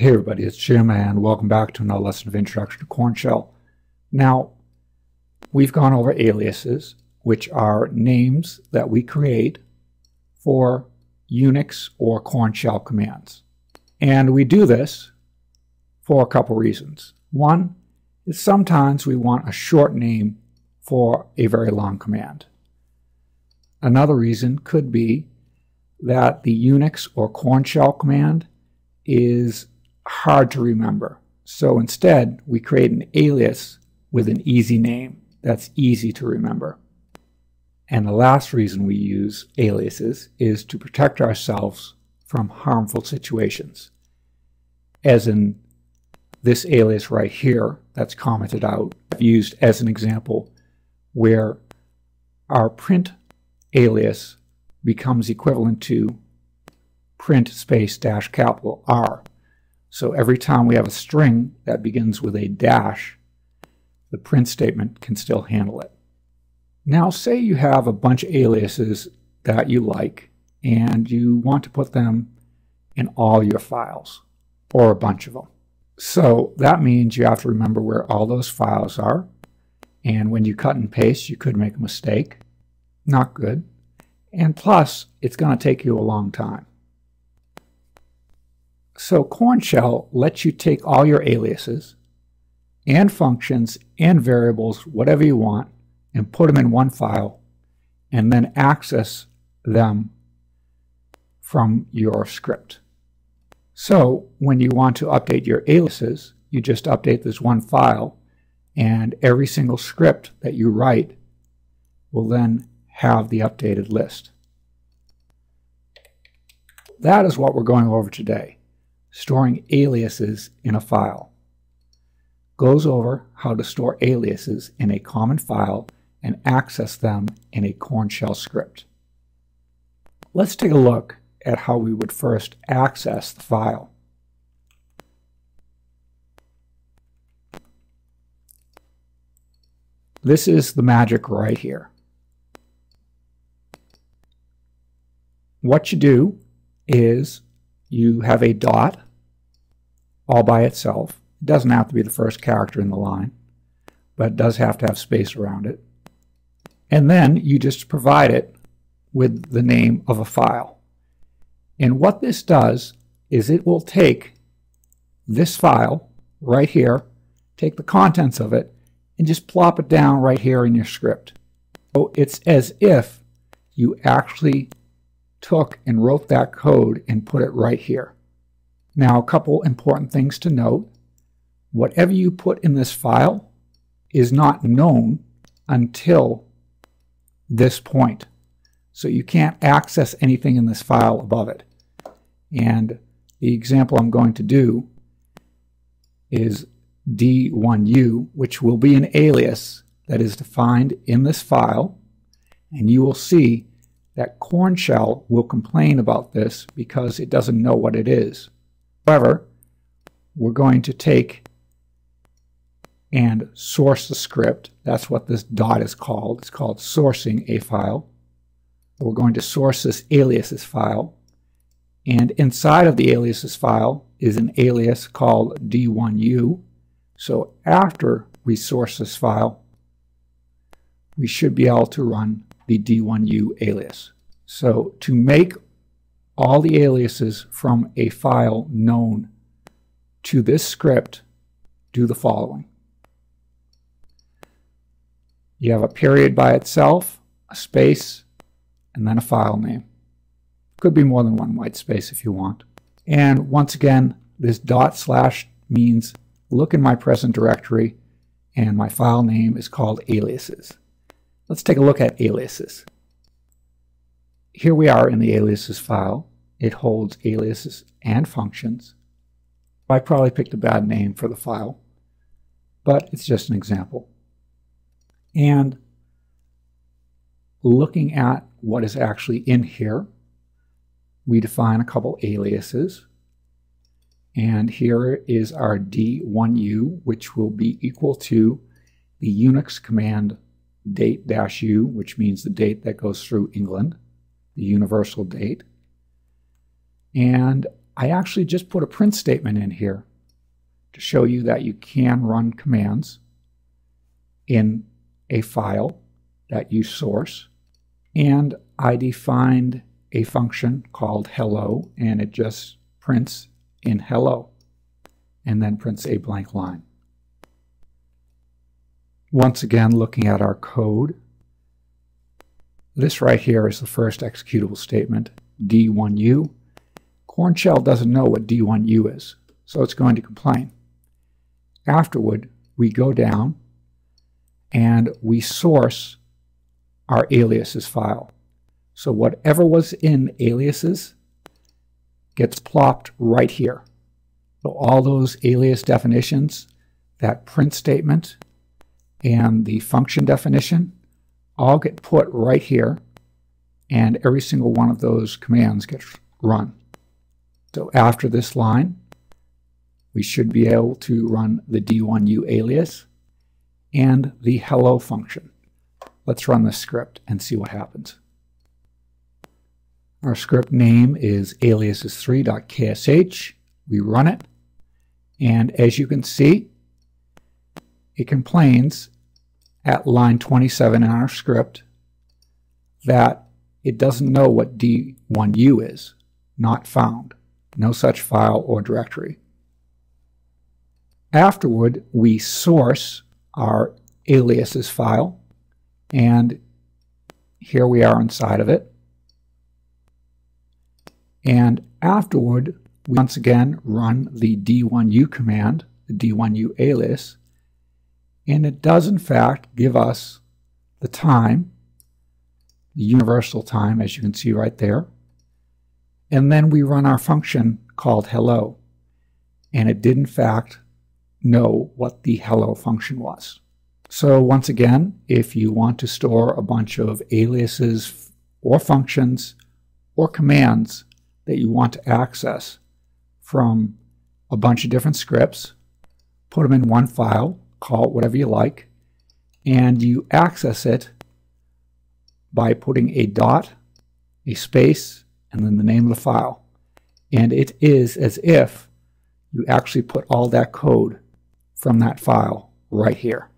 Hey everybody, it's Jim and welcome back to another lesson of Introduction to Korn Shell. Now, we've gone over aliases, which are names that we create for Unix or Korn Shell commands. And we do this for a couple reasons. One is sometimes we want a short name for a very long command. Another reason could be that the Unix or Korn Shell command is hard to remember. So instead, we create an alias with an easy name that's easy to remember. And the last reason we use aliases is to protect ourselves from harmful situations. As in this alias right here that's commented out, I've used as an example where our print alias becomes equivalent to print space dash capital R. So every time we have a string that begins with a dash, the print statement can still handle it. Now, say you have a bunch of aliases that you like and you want to put them in all your files, or a bunch of them. So that means you have to remember where all those files are. And when you cut and paste, you could make a mistake. Not good. And plus, it's going to take you a long time. So Korn Shell lets you take all your aliases and functions and variables, whatever you want, and put them in one file and then access them from your script. So when you want to update your aliases, you just update this one file and every single script that you write will then have the updated list. That is what we're going over today, storing aliases in a file. Goes over how to store aliases in a common file and access them in a Korn shell script. Let's take a look at how we would first access the file. This is the magic right here. what you do is you have a dot all by itself. It doesn't have to be the first character in the line, but it does have to have space around it. And then you just provide it with the name of a file. And what this does is it will take this file right here, take the contents of it, and just plop it down right here in your script. So it's as if you actually took and wrote that code and put it right here. Now, a couple important things to note. Whatever you put in this file is not known until this point. So you can't access anything in this file above it. And the example I'm going to do is D1U, which will be an alias that is defined in this file. And you will see that Korn Shell will complain about this because it doesn't know what it is. However, we're going to take and source the script. That's what this dot is called. It's called sourcing a file. We're going to source this aliases file. And inside of the aliases file is an alias called D1U. So after we source this file, we should be able to run the D1U alias. So to make all the aliases from a file known to this script, do the following. You have a period by itself, a space, and then a file name. Could be more than one white space if you want. And once again, this dot slash means look in my present directory, and my file name is called aliases. Let's take a look at aliases. Here we are in the aliases file. It holds aliases and functions. I probably picked a bad name for the file, but it's just an example. And looking at what is actually in here, we define a couple aliases. And here is our D1U, which will be equal to the Unix command date-u, which means the date that goes through England, the universal date. And I actually just put a print statement in here to show you that you can run commands in a file that you source. And I defined a function called hello, and it just prints in hello, and then prints a blank line. Once again, looking at our code, this right here is the first executable statement, D1U. Korn shell doesn't know what D1U is, so it's going to complain. Afterward, we go down and we source our aliases file. So whatever was in aliases gets plopped right here. So all those alias definitions, that print statement, and the function definition all get put right here, and every single one of those commands gets run. So after this line, we should be able to run the D1U alias and the hello function. Let's run the script and see what happens. Our script name is aliases3.ksh. We run it, and as you can see, it complains at line 27 in our script that it doesn't know what D1U is, not found, no such file or directory. Afterward, we source our aliases file, and here we are inside of it. And afterward, we once again run the D1U command, the D1U alias, and it does, in fact, give us the time, the universal time, as you can see right there. And then we run our function called hello. And it did, in fact, know what the hello function was. So once again, if you want to store a bunch of aliases or functions or commands that you want to access from a bunch of different scripts, put them in one file, call it whatever you like, and you access it by putting a dot, a space, and then the name of the file. And it is as if you actually put all that code from that file right here.